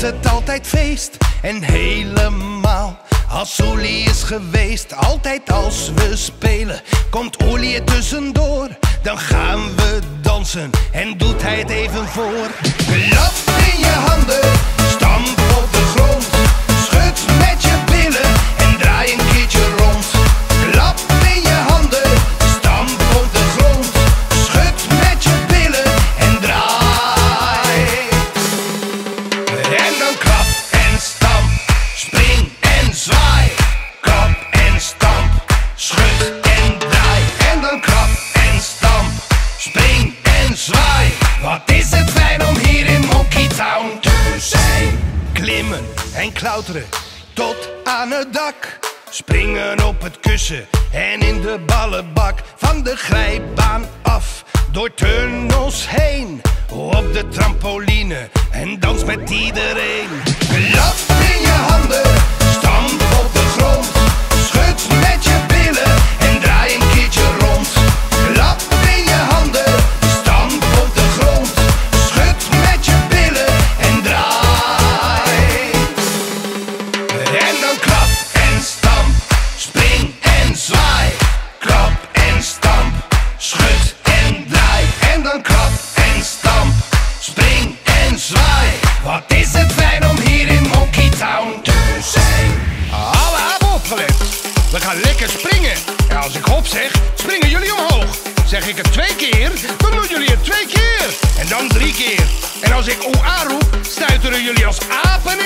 het altijd feest en helemaal als Oelie is geweest. Altijd als we spelen, komt Oelie er tussendoor. Dan gaan we dansen en doet hij het even voor. En klauteren tot aan het dak. Springen op het kussen en in de ballenbak. Van de glijbaan af, door tunnels heen. Op de trampoline en dans met iedereen. Klap in je handen, We gaan lekker springen. En als ik hop zeg, springen jullie omhoog. Zeg ik het twee keer, dan doen jullie het twee keer. En dan drie keer. En als ik oe roep, stuiteren jullie als apen